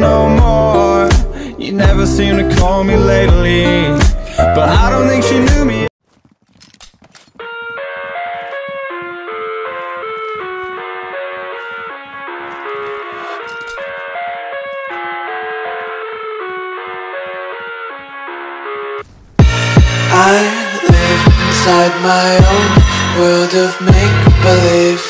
no more. You never seem to call me lately But I don't think she knew me. I live inside my own world of make-believe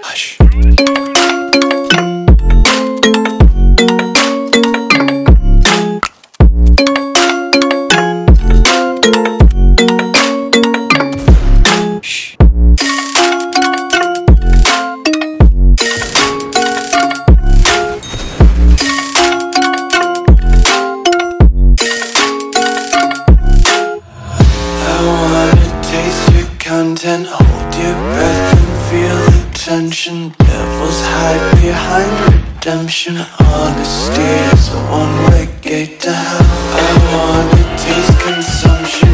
behind redemption. Honesty is a one-way gate to hell. I wanna taste consumption,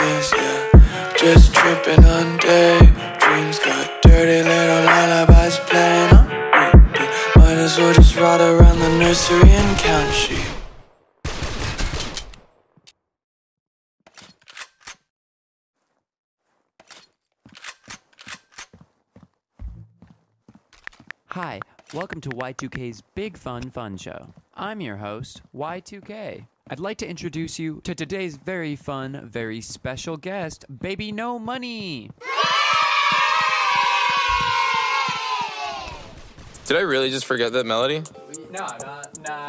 laces, yeah. Just tripping on daydreams. Got dirty little lullabies playing on repeat. Might as well just ride around the nursery and count sheep. Hi, welcome to Y2K's Big Fun Fun Show. I'm your host, Y2K. I'd like to introduce you to today's very fun, very special guest, Baby No Money. Did I really just forget that melody? No, no, no,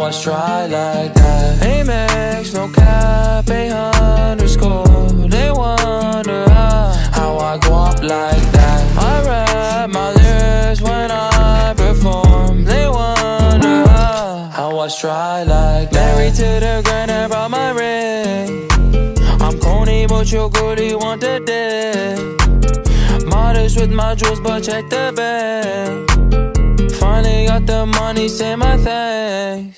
I try like that Amex, no cap, a underscore They wonder how How I go up like that I rap my lyrics when I perform They wonder how I try like that Married to the grind, I brought my ring I'm corny, but your girlie want the day. Modest with my jewels, but check the bag. Finally got the money, say my thanks.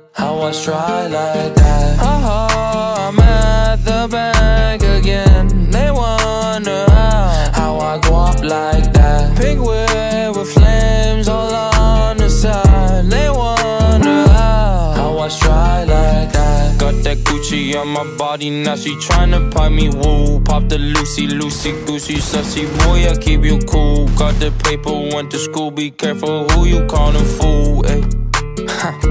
I was dry like that. Oh, I'm at the bank again. They wonder how How I go up like that. Pink whip with flames all on the side. They wonder how How I was dry like that. Got that Gucci on my body Now she tryna pipe me woo. Pop the Lucy, Lucy, Goosey Sussy boy, I keep you cool. Got the paper, went to school Be careful who you callin' fool, ayy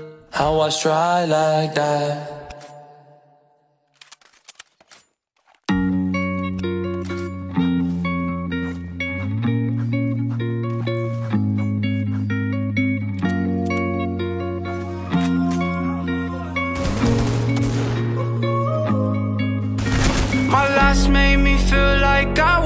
I was dry like that. My last made me feel like I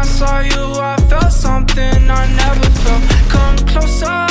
I saw you I felt something I never felt. Come closer,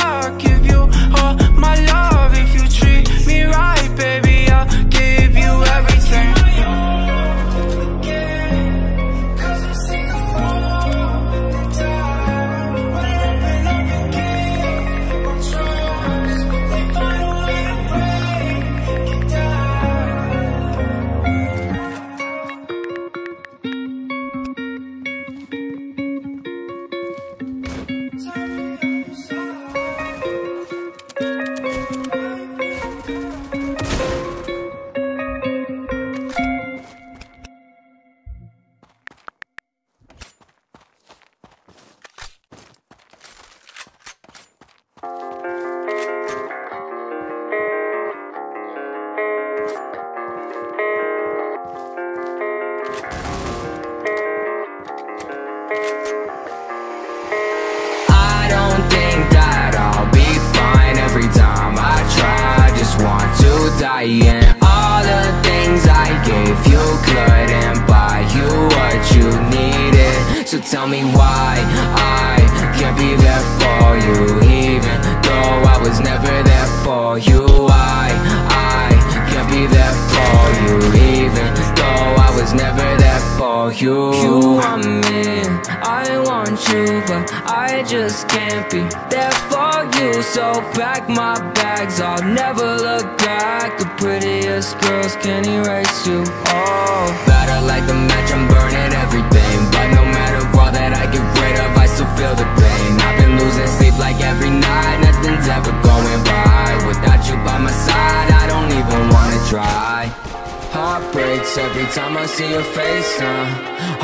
and all the things I gave you couldn't buy you what you needed. So tell me why I can't be there for you, even though I was never there for you. I I can't be there for you, even though I was never there for you You want me, I want you But I just can't be there for you So pack my bags, I'll never look back The prettiest girls can erase you better like the match, I'm burning everything. But no matter all that I get rid of, I still feel the pain. I've been losing sleep like every night Nothing's ever going right. Without you by my side, I don't even wanna try. Heart breaks every time I see your face uh.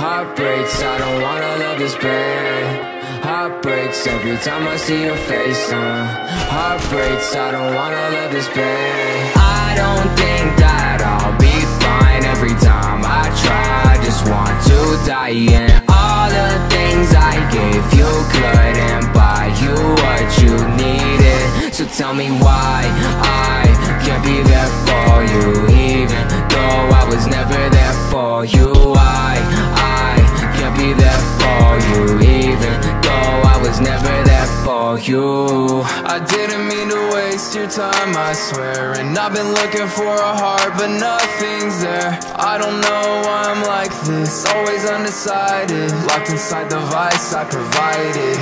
Heart breaks, I don't wanna love this pain Heart breaks every time I see your face uh. Heart breaks, I don't wanna let this pain I don't think that I'll be fine every time I try. I Just want to die and all the things I gave you couldn't buy you what you needed. So tell me why I can't be there for you Even though I was never there for you. I, you. I didn't mean to waste your time, I swear. And I've been looking for a heart, but nothing's there. I don't know why I'm like this, always undecided. Locked inside the vice I provided.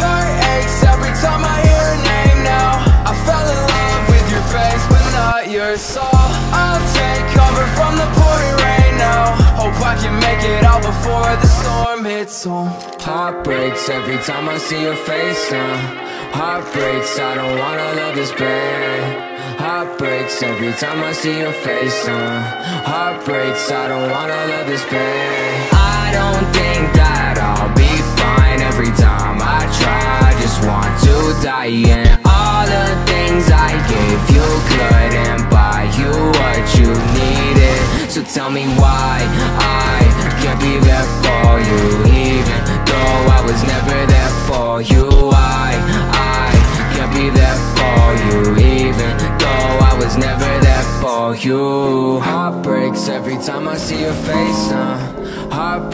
Heart aches every time I hear her name now. I fell in love with your face, but not your soul. I'll take cover from the pouring rain now. Hope I can make it out before the storm hits every time I see your face now. Heart breaks, I don't wanna love this pain Heart breaks every time I see your face now. Heart breaks, I don't wanna love this pain I don't think that I'll be fine every time I try. Just want to die in all the things I gave you couldn't buy you what you needed. So tell me why you Heart breaks every time I see your face uh. Heart breaks